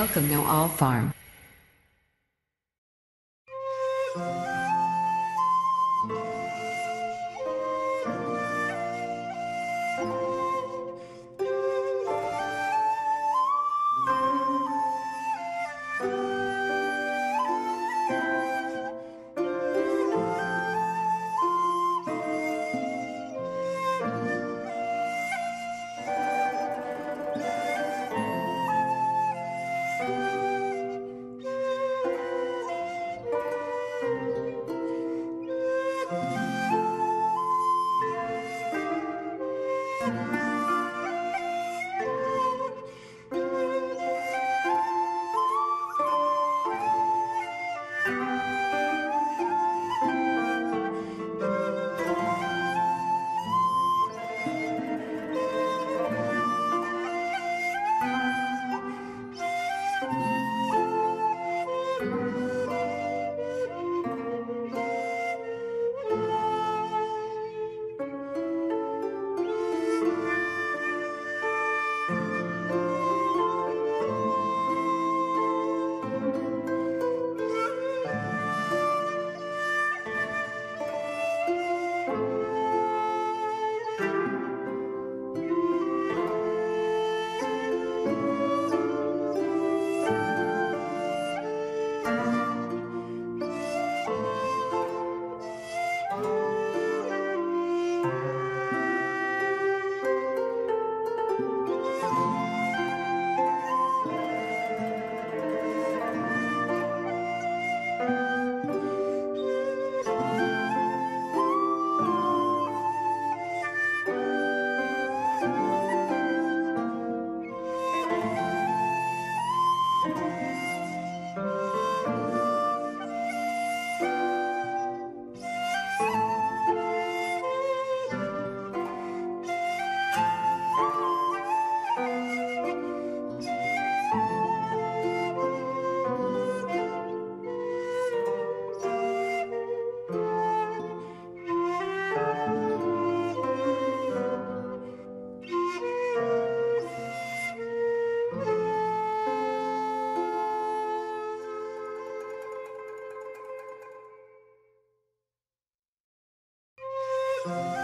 Welcome No All Farm. Música